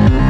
Thank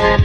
Thank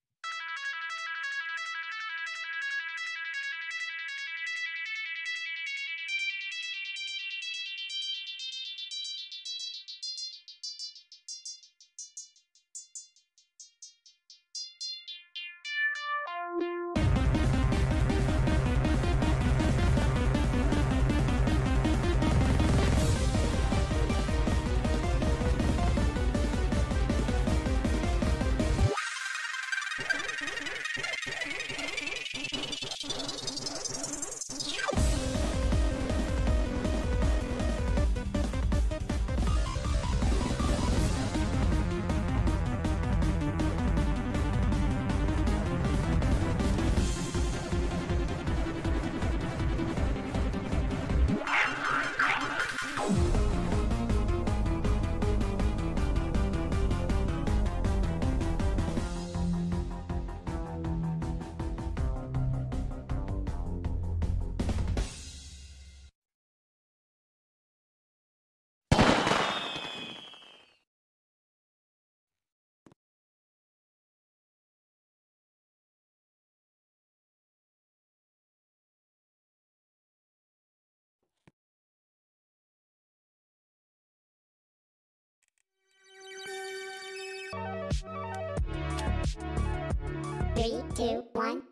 Three, two, one,